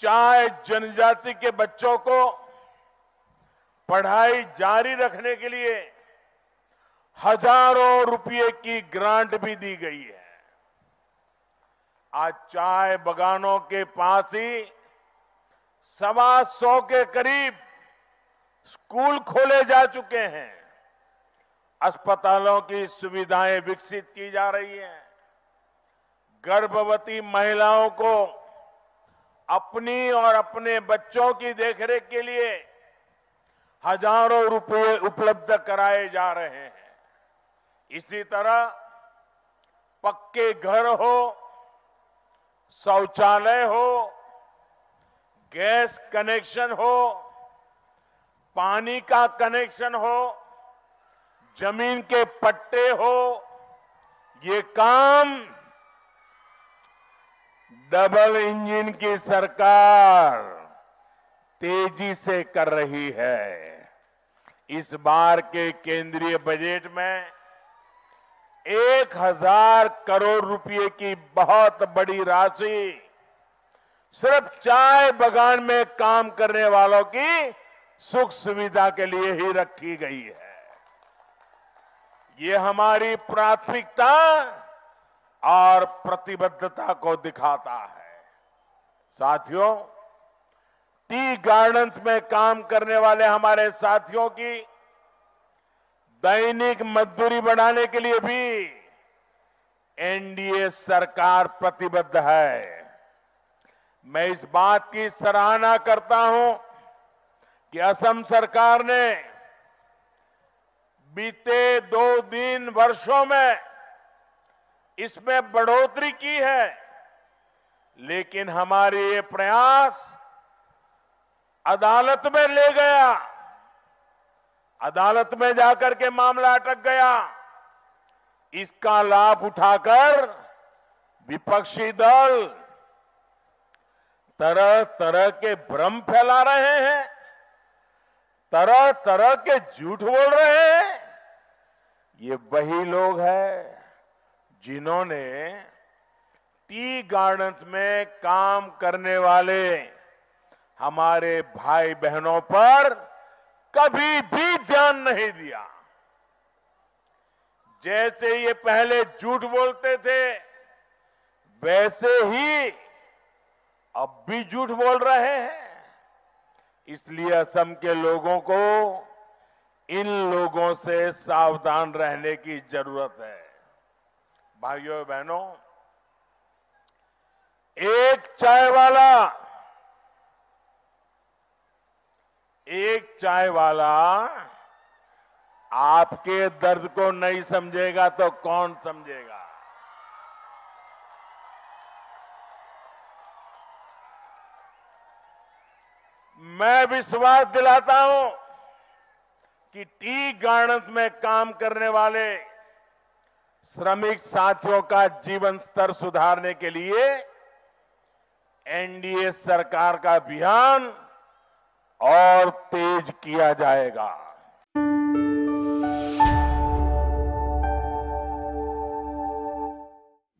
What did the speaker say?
चाय जनजाति के बच्चों को पढ़ाई जारी रखने के लिए हज़ारों रुपए की ग्रांट भी दी गई है। आज चाय बगानों के पास ही सवा सौ के करीब स्कूल खोले जा चुके हैं। अस्पतालों की सुविधाएँ विकसित की जा रही हैं। गर्भवती महिलाओं को अपनी और अपने बच्चों की देखरेख के लिए हज़ारों रुपए उपलब्ध कराए जा रहे हैं। इसी तरह पक्के घर हो, शौचालय हो, गैस कनेक्शन हो, पानी का कनेक्शन हो, ज़मीन के पट्टे हो, ये काम डबल इंजन की सरकार तेज़ी से कर रही है। इस बार के केंद्रीय बजट में एक हज़ार करोड़ रुपए की बहुत बड़ी राशि सिर्फ़ चाय बगान में काम करने वालों की सुख सुविधा के लिए ही रखी गई है। ये हमारी प्राथमिकता और प्रतिबद्धता को दिखाता है। साथियों टी गार्डन्स में काम करने वाले हमारे साथियों की दैनिक मजदूरी बढ़ाने के लिए भी एनडीए सरकार प्रतिबद्ध है। मैं इस बात की सराहना करता हूँ कि असम सरकार ने बीते दो दिन वर्षों में इसमें बढ़ोतरी की है, लेकिन हमारे ये प्रयास अदालत में ले गया। अदालत में जाकर के मामला अटक गया। इसका लाभ उठाकर विपक्षी दल तरह तरह के भ्रम फैला रहे हैं तरह तरह के झूठ बोल रहे हैं। ये वही लोग हैं। जिन्होंने टी गार्डन्स में काम करने वाले हमारे भाई बहनों पर कभी भी ध्यान नहीं दिया। जैसे ये पहले झूठ बोलते थे, वैसे ही अब भी झूठ बोल रहे हैं। इसलिए असम के लोगों को इन लोगों से सावधान रहने की ज़रूरत है। भाइयों, बहनों, एक चाय वाला, एक चाय वाला आपके दर्द को नहीं समझेगा तो कौन समझेगा? मैं विश्वास दिलाता हूँ कि टी गार्डन्स में काम करने वाले श्रमिक साथियों का जीवन स्तर सुधारने के लिए एनडीए सरकार का अभियान और तेज किया जाएगा।